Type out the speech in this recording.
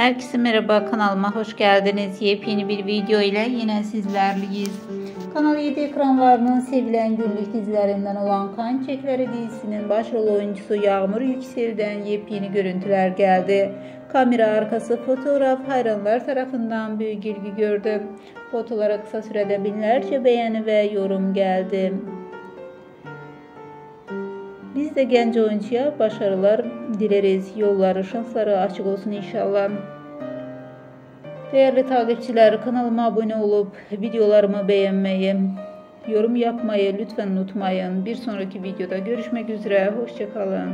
Herkese merhaba kanalıma hoş geldiniz. Yepyeni bir video ile yine sizlerleyiz. Kanal 7 ekranlarının sevilen günlük dizilerinden olan Kan Çiçekleri dizisinin başrol oyuncusu Yağmur Yüksel'den yepyeni görüntüler geldi. Kamera arkası fotoğraf hayranlar tarafından büyük ilgi gördü. Fotolara kısa sürede binlerce beğeni ve yorum geldi. Biz də gənc oyunçuya başarılar diləriz. Yolları, şansları açıq olsun inşallah. Dəyərli təqibçilər, kanalıma abunə olub videolarımı bəyənməyi, yorum yapmayı lütfən unutmayın. Bir sonraki videoda görüşmək üzrə, xoşçakalın.